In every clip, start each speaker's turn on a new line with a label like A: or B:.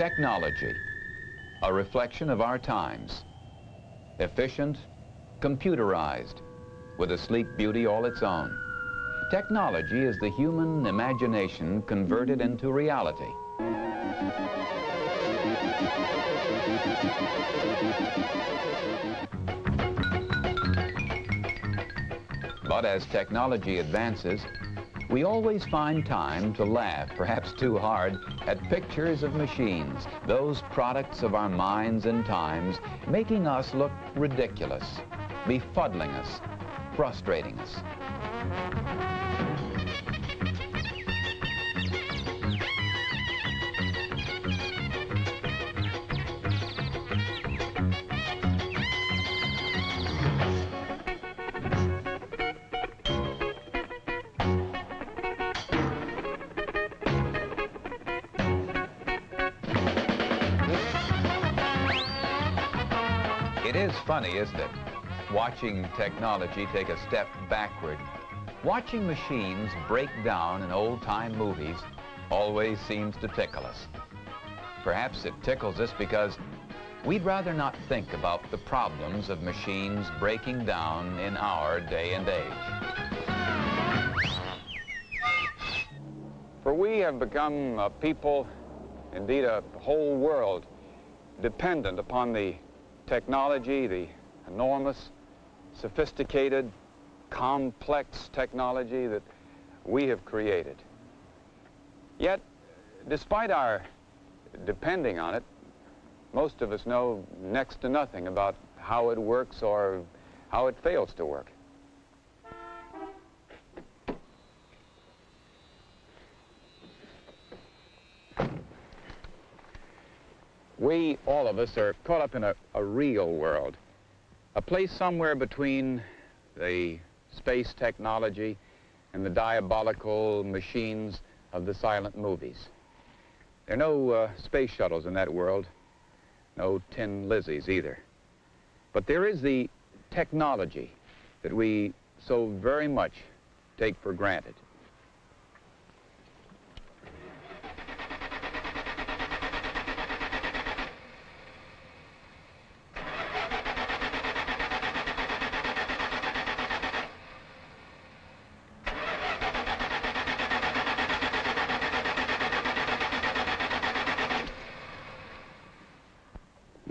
A: Technology, a reflection of our times. Efficient, computerized, with a sleek beauty all its own. Technology is the human imagination converted into reality. But as technology advances, we always find time to laugh, perhaps too hard, at pictures of machines, those products of our minds and times, making us look ridiculous, befuddling us, frustrating us. It is funny, isn't it? Watching technology take a step backward. Watching machines break down in old-time movies always seems to tickle us. Perhaps it tickles us because we'd rather not think about the problems of machines breaking down in our day and age.
B: For we have become a people, indeed a whole world, dependent upon the technology, the enormous, sophisticated, complex technology that we have created. Yet, despite our depending on it, most of us know next to nothing about how it works or how it fails to work. We, all of us, are caught up in a, a real world, a place somewhere between the space technology and the diabolical machines of the silent movies. There are no uh, space shuttles in that world, no tin Lizzies either. But there is the technology that we so very much take for granted.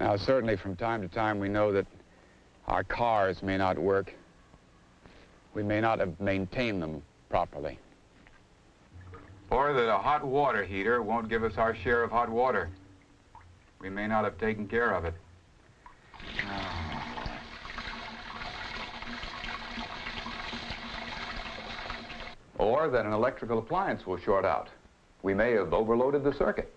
B: Now, certainly from time to time, we know that our cars may not work. We may not have maintained them properly. Or that a hot water heater won't give us our share of hot water. We may not have taken care of it. Or that an electrical appliance will short out. We may have overloaded the circuit.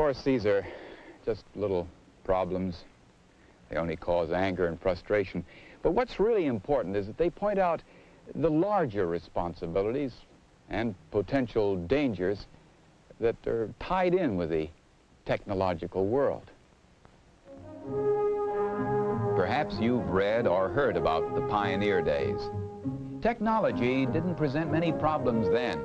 B: Course, these are just little problems. They only cause anger and frustration. But what's really important is that they point out the larger responsibilities and potential dangers that are tied in with the technological world. Perhaps you've read or heard about the pioneer days. Technology didn't present many problems then.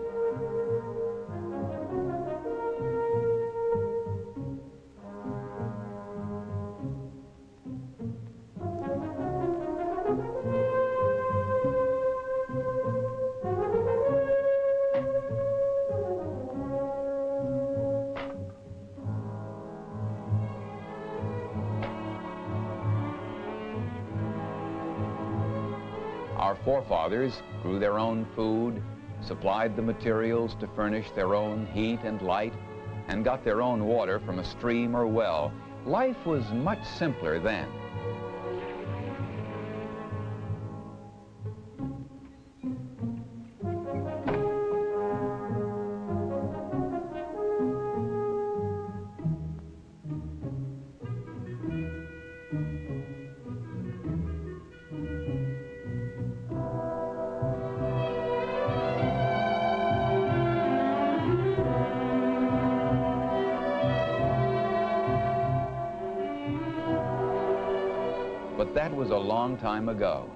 B: Forefathers grew their own food, supplied the materials to furnish their own heat and light, and got their own water from a stream or well. Life was much simpler then.
A: Was a long time ago.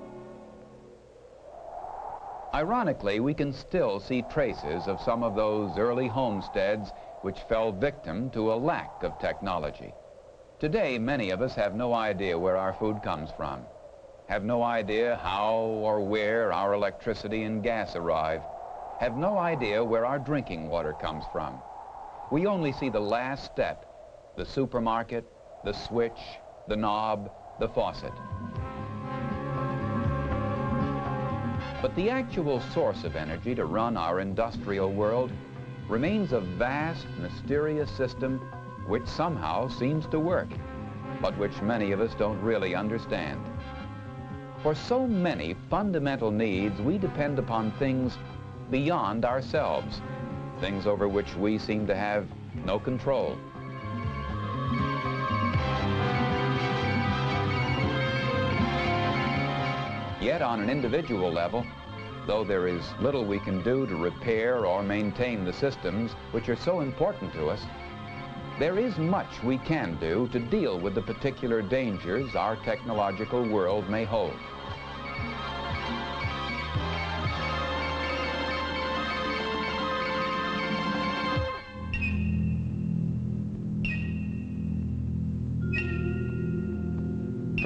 A: Ironically, we can still see traces of some of those early homesteads which fell victim to a lack of technology. Today, many of us have no idea where our food comes from, have no idea how or where our electricity and gas arrive, have no idea where our drinking water comes from. We only see the last step, the supermarket, the switch, the knob, the faucet. But the actual source of energy to run our industrial world remains a vast, mysterious system which somehow seems to work, but which many of us don't really understand. For so many fundamental needs, we depend upon things beyond ourselves, things over which we seem to have no control. Yet on an individual level, though there is little we can do to repair or maintain the systems which are so important to us, there is much we can do to deal with the particular dangers our technological world may hold.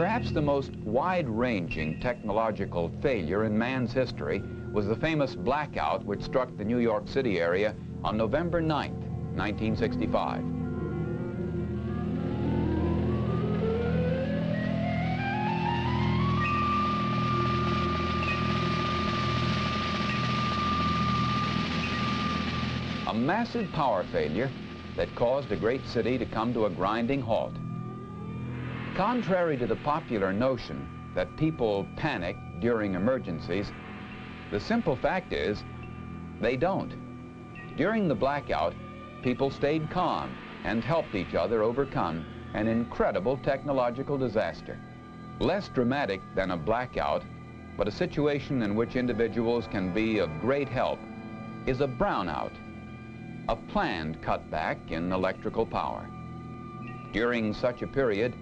A: Perhaps the most wide-ranging technological failure in man's history was the famous blackout which struck the New York City area on November 9, 1965. A massive power failure that caused a great city to come to a grinding halt. Contrary to the popular notion that people panic during emergencies, the simple fact is they don't. During the blackout, people stayed calm and helped each other overcome an incredible technological disaster. Less dramatic than a blackout, but a situation in which individuals can be of great help, is a brownout a planned cutback in electrical power. During such a period,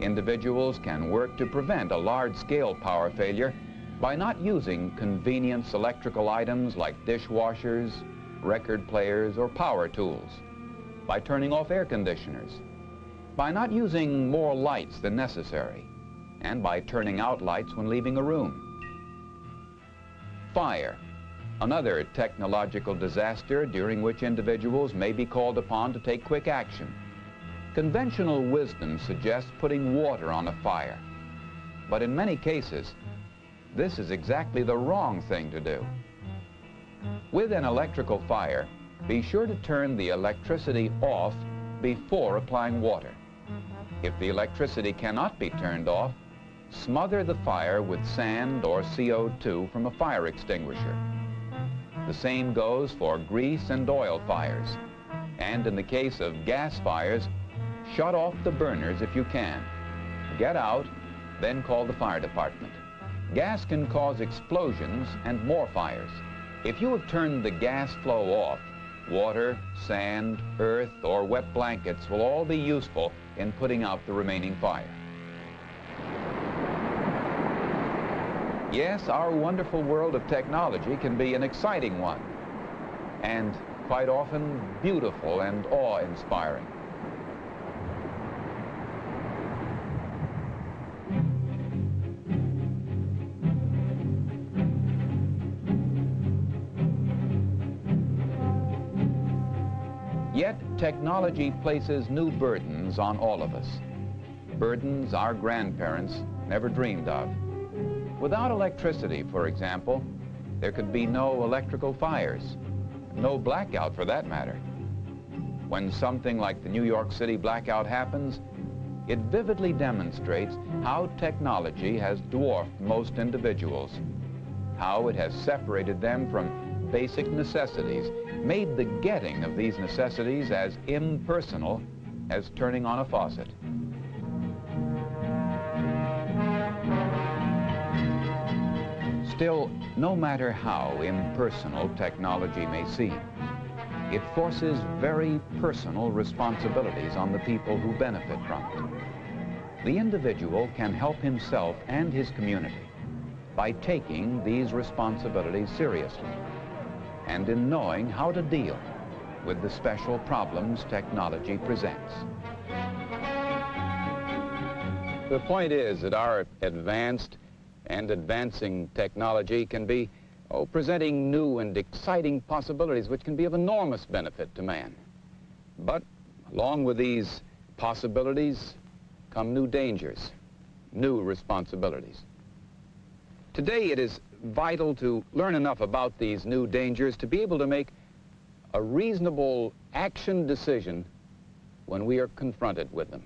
A: individuals can work to prevent a large-scale power failure by not using convenience electrical items like dishwashers, record players, or power tools, by turning off air conditioners, by not using more lights than necessary, and by turning out lights when leaving a room. Fire another technological disaster during which individuals may be called upon to take quick action. Conventional wisdom suggests putting water on a fire, but in many cases, this is exactly the wrong thing to do. With an electrical fire, be sure to turn the electricity off before applying water. If the electricity cannot be turned off, smother the fire with sand or CO2 from a fire extinguisher. The same goes for grease and oil fires. And in the case of gas fires, shut off the burners if you can. Get out, then call the fire department. Gas can cause explosions and more fires. If you have turned the gas flow off, water, sand, earth, or wet blankets will all be useful in putting out the remaining fire. Yes, our wonderful world of technology can be an exciting one, and quite often beautiful and awe-inspiring. Technology places new burdens on all of us. Burdens our grandparents never dreamed of. Without electricity, for example, there could be no electrical fires, no blackout for that matter. When something like the New York City blackout happens, it vividly demonstrates how technology has dwarfed most individuals, how it has separated them from basic necessities, made the getting of these necessities as impersonal as turning on a faucet. Still, no matter how impersonal technology may seem, it forces very personal responsibilities on the people who benefit from it. the individual can help himself and his community by taking these responsibilities seriously and in knowing how to deal with the special problems technology presents.
B: The point is that our advanced and advancing technology can be oh, presenting new and exciting possibilities which can be of enormous benefit to man. But along with these possibilities come new dangers, new responsibilities. Today it is vital to learn enough about these new dangers to be able to make a reasonable action decision when we are confronted with them.